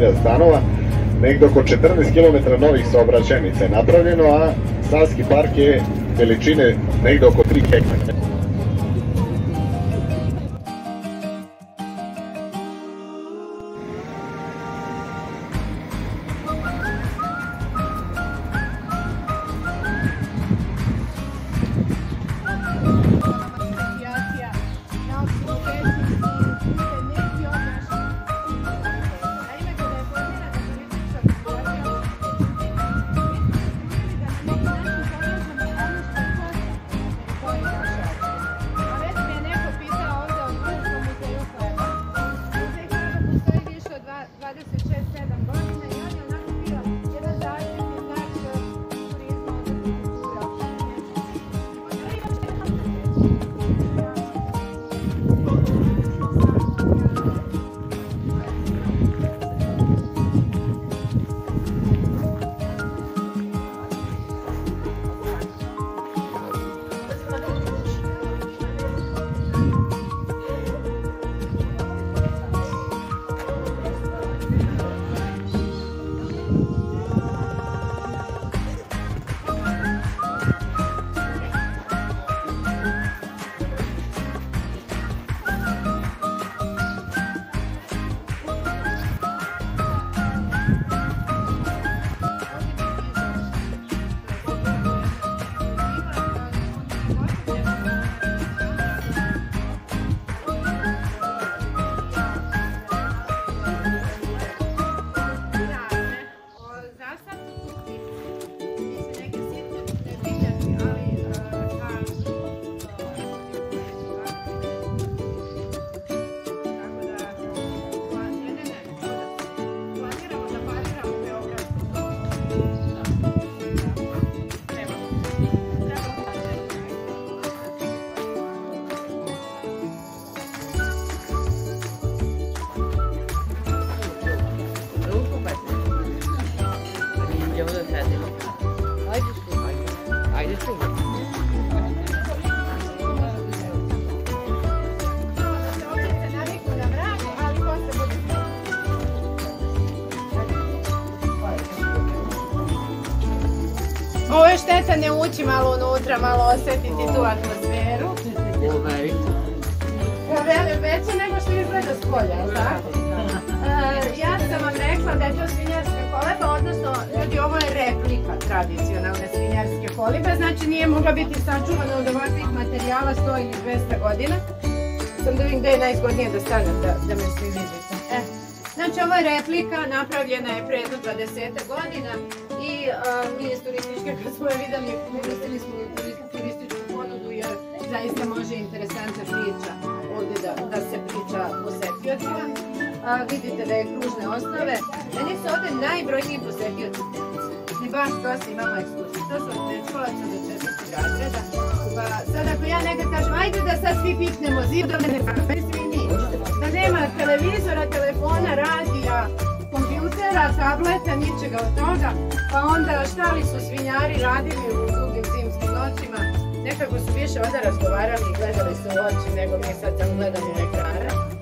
10.000 stanova, negdje oko 14 km novih saobraćajnica je napravljeno, a Savski park je veličine negdje oko 3 hektara. Bye. Ovo je šteta ne ući malo unutra, malo osjetiti tu atmosferu. Ovaj. Vele veće nego što izgleda s polja, tako? E, ja sam vam rekla da je to svinjarska koleba, odnosno ljudi ovo je replika tradicionalne svinjarske kolibe, znači nije mogla biti sačuvana od ovakvih materijala 100 ili 200 godina. Sam da vidim gdje je najzgodnije da stanem da, da me svi vidite. E. Znači ovo je replika, napravljena je pre jedno 20 godina i mi iz turističke kad smo je vidjeli, uvrstili smo u turi- turističku ponudu jer zaista može interesantna priča ovdje da, da se priča posetiocima. A, vidite da je kružne osnove. Meni su ovdje najbrojniji posetioci djece. Mi baš dosta imamo ekskursije. To su od predškolaca do četvrtog razreda. Pa sad ako ja nekad kažem, ajde da sad svi piknemo zidom, ne. Da nema televizora, kompjutera, tableta, ničega od toga. Pa onda šta li su svinjari radili u dugim zimskim noćima? Nekako su više onda razgovarali i gledali se u oči nego mi sad samo gledamo u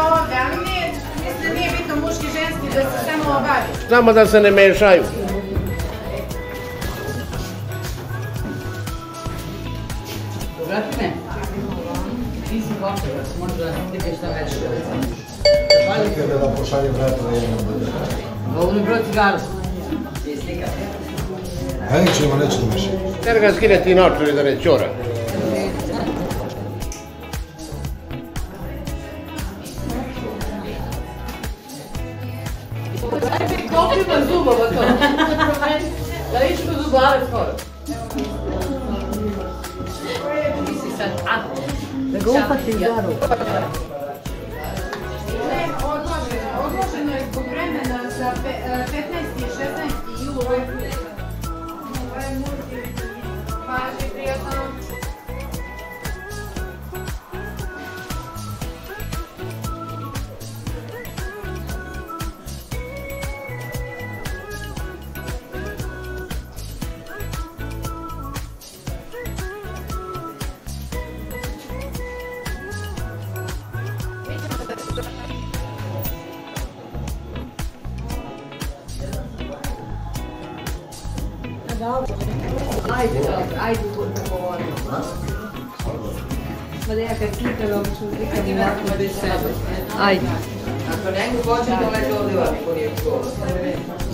ovdje, ali nije, mislim nije bitno muški, ženski, da se samo obavi. Samo da se ne mešaju. Vrati me. Ti si hoćeš, možda vidite šta već. Da pošaljem vrat na jednom bude. Ovo mi broj cigaru. A nećemo, nećemo više. Kada ga skine ti naočari da ne čora. かってるだろう。I do, I do want to go on. But they have a cute along to it. I give up for this service. I.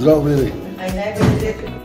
Not really. I never did it.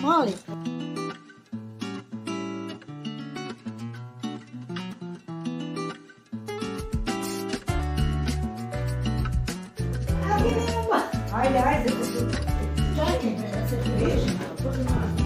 mole. Olha, olha, ai, olha, olha, olha, olha, olha,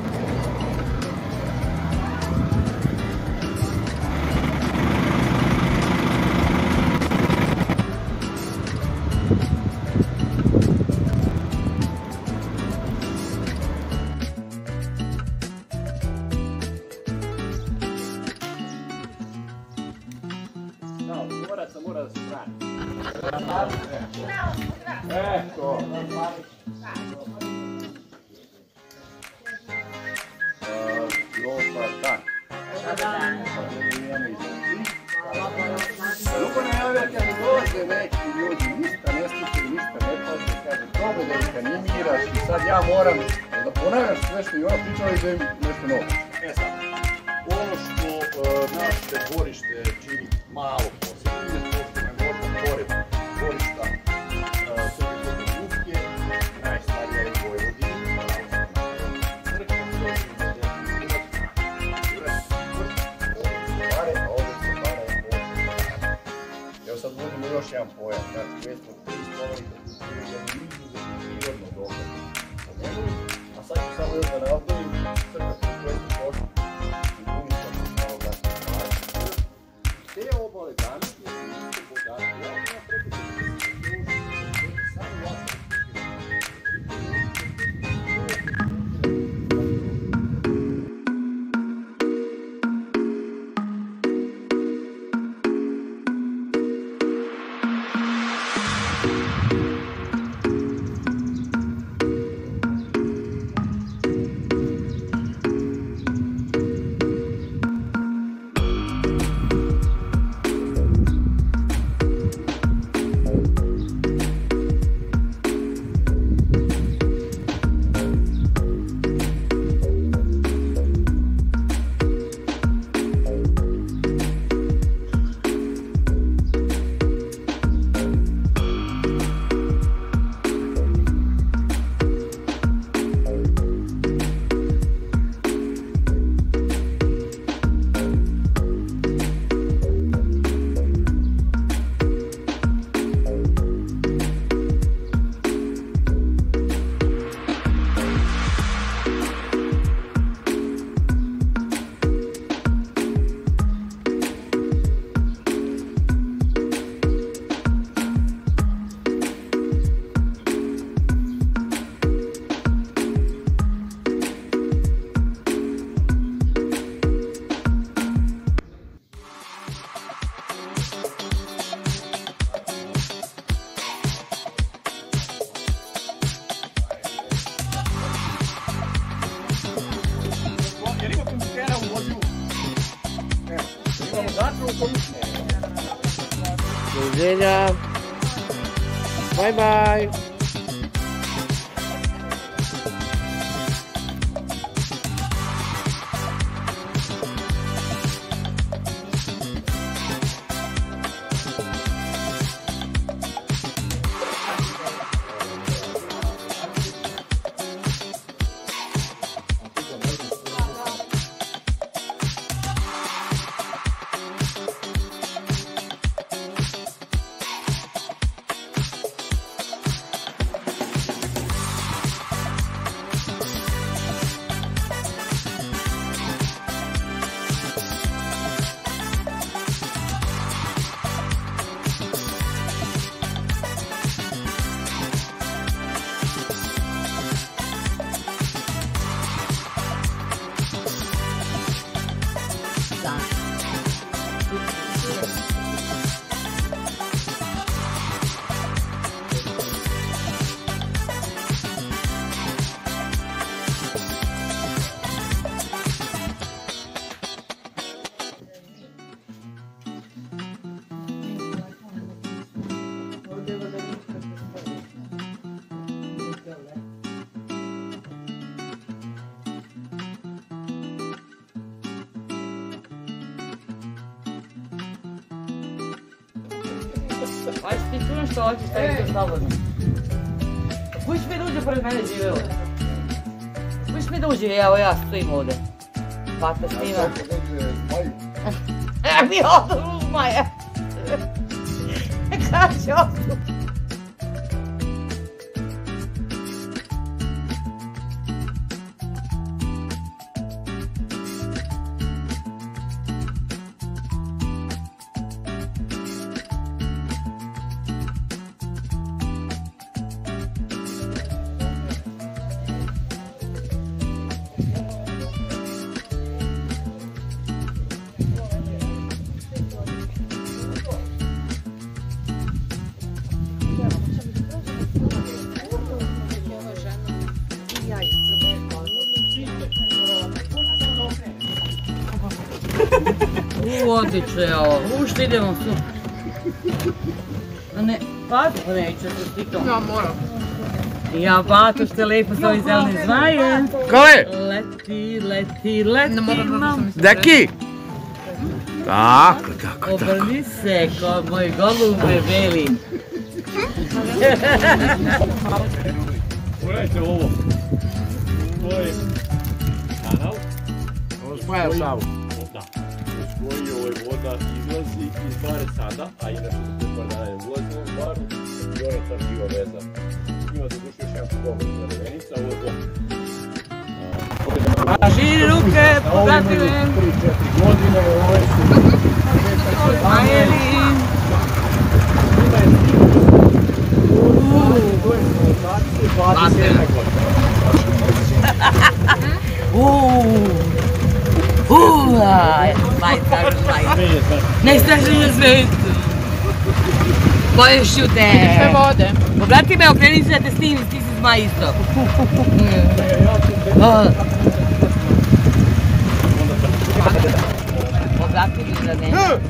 Drugo ljudi, kaže, dobro da i sad ja moram da ponavljaš sve što i ona pričala i da im nešto novo. E sad, ono što e, naše dvorište čini malo shampoo and that's great for peace quality, but usually the fear of the dog. Remember, I think somewhere else. to oči stavit se slobodno. me mi dođe pored mene živeo. Puš mi dođe, evo ja stojim ovde. Pata snima. E, mi odu u odlično je ovo. U, što idemo su. A ne, Pato neće se stikao. Ja moram. Ja, Pato, što je lepo s ovim zelenim zmajem. Kale, Leti, leti, leti, ne moram deki! Tako, tako, tako. Obrni se, ko moj golube beli. Pogledajte ovo. To je kanal Ovo spaja Savu. da, koji ovaj voda izlazi iz bare sada, a inače za te par dana ne ulazi u baru, i ona je tam živa veza. Ima se duše još jedan pogovor za revenica, ovo je to. Širi ruke, me. 3-4 godine, ove su... Majelin. Uuu. Uuu, Ua! Vai, vai, vai. Nesnažljivo Moje šute. Sve vode. Obrati me, okreni se que te snimim, ti si zma isto. né? Mm.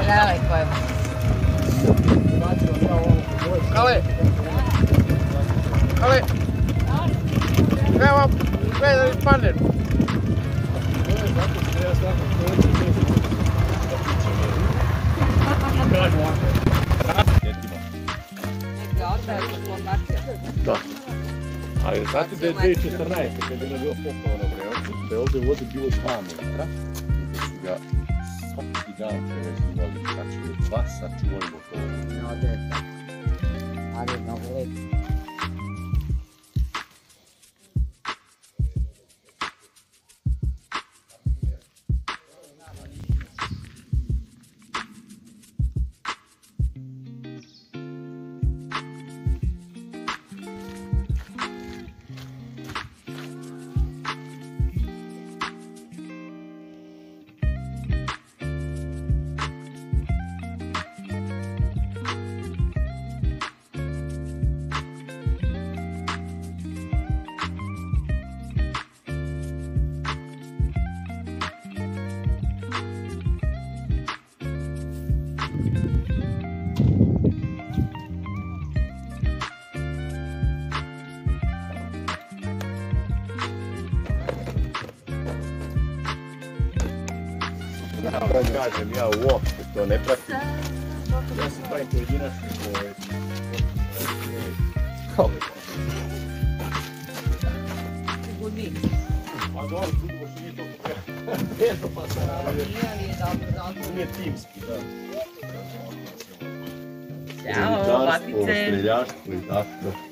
Olha lá, ne. Daleko je. Kale! Kale! Evo! Vai, partner. Da. A rezati da je 2014. kad je bilo bilo poplavno vreme, da je ovde voze bilo dva metra i da su ga svaki dan prevezivali, znači dva sačuvali do toga. No, da je tako. Ali je mnogo lepo. casa, é minha avó, tô então nem pra aqui. Essa tá entendendo coisas. Que bonito. Agora tudo você me toca. Dentro passar a área. Bonitinho, se quiser. Ciao, papi. Ciao, papi.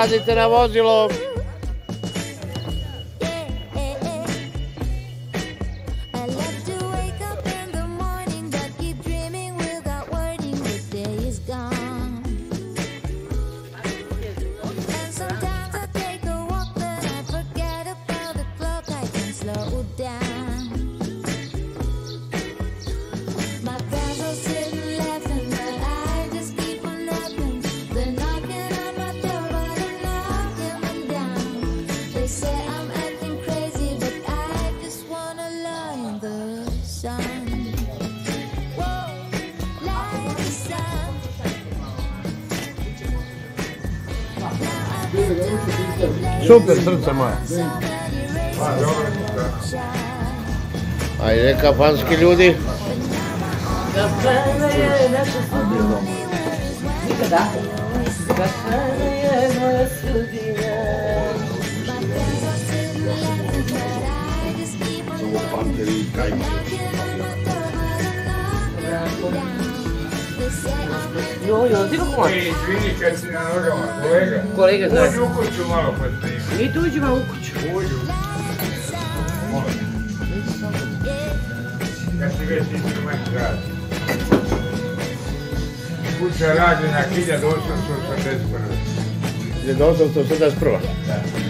Pazite na vozilo. Супер, сердце мое. А или капанские люди? Кафе наше судьба. Никогда. Кафе моя судьба. Пантерей кайма. 有有这个好。Kolega zna. Uđi u kuću malo pa snimi. Idite uđi malo u kuću. Uđi u kuću. Molim. Kad si već instrument radi. Kuća rađena 1881. 1881. Da.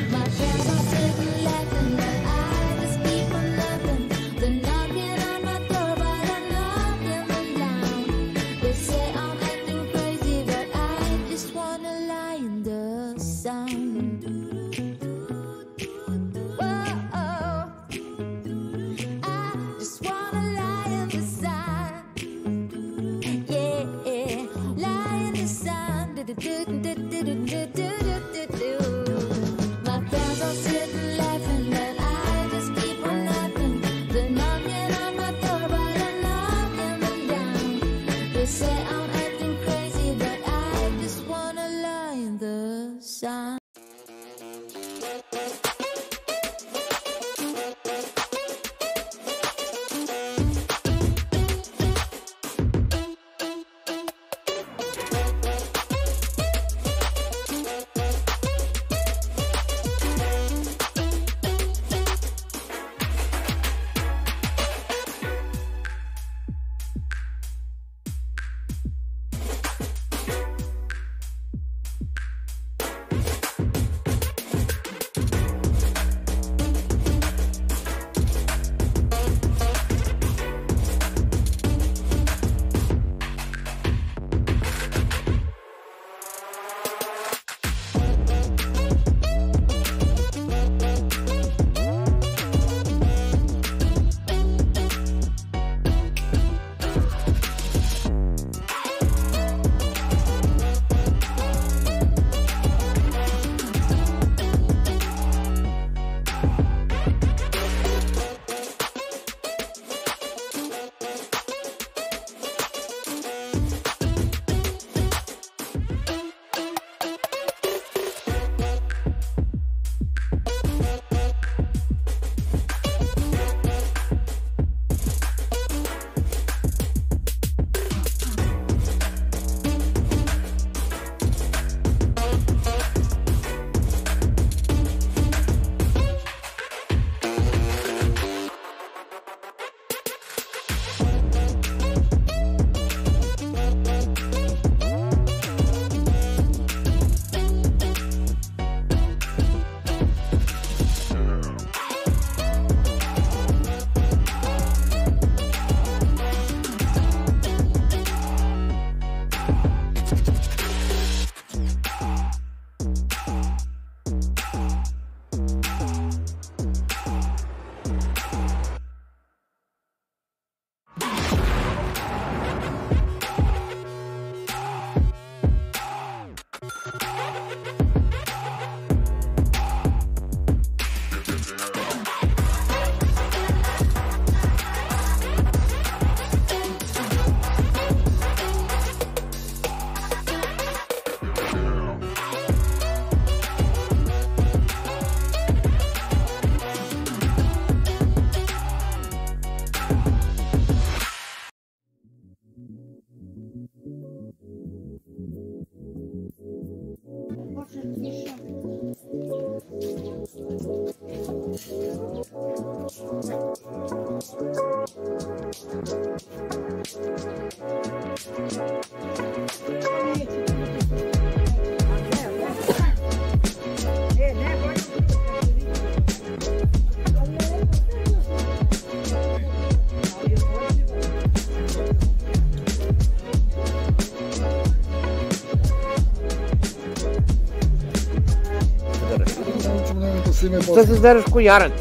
Ще се дереш коярец.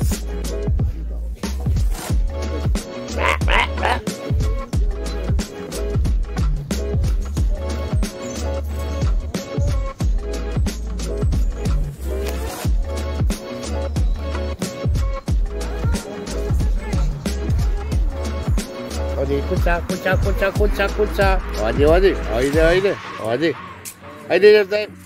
Hadi koça koça koça koça koça. Hadi hadi. Haydi haydi. Hadi. Haydi Yerdayım.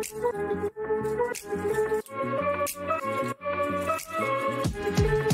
Thank you.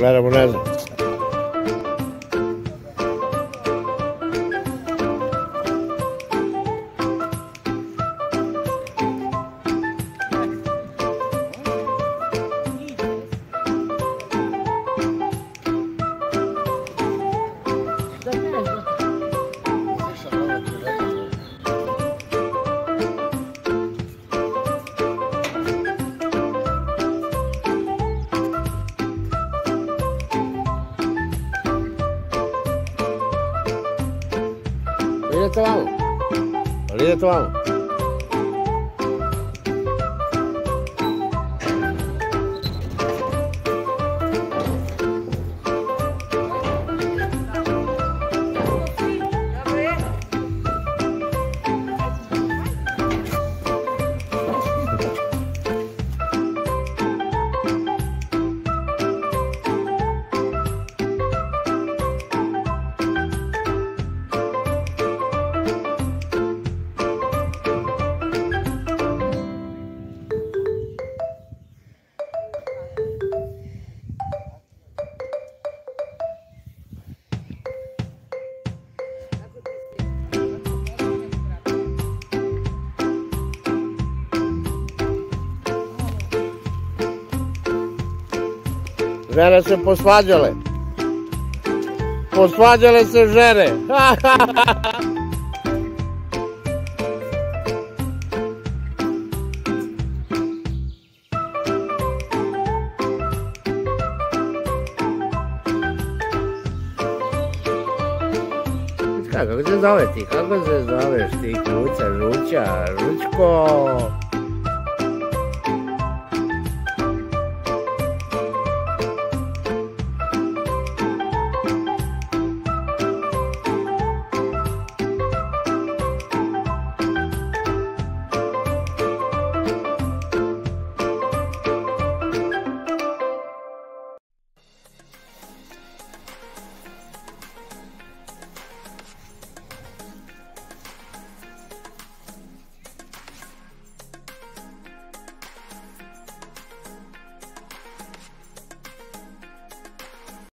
Merhaba, merhabalar. Žene se posvađale. Posvađale se žene. Kako se zove ti? Kako se zoveš ti? Kuća, Žuća, Žučko.